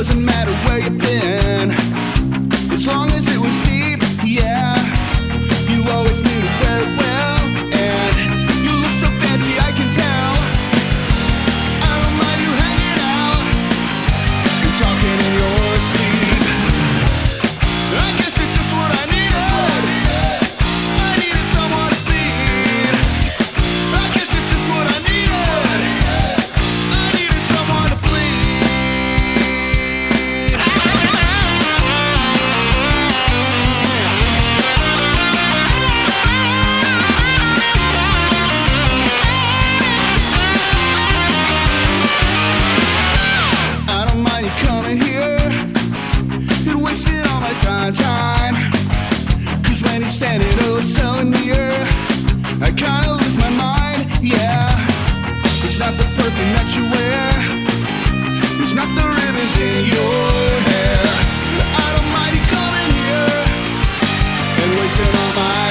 Doesn't matter where you've been, as long as it was deep, yeah. you not the ribbons in your hair. Here and wasting all my.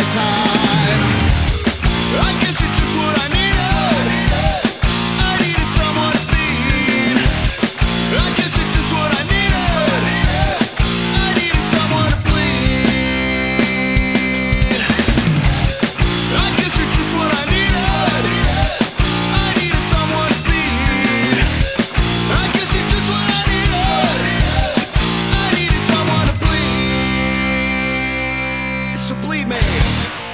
Believe me.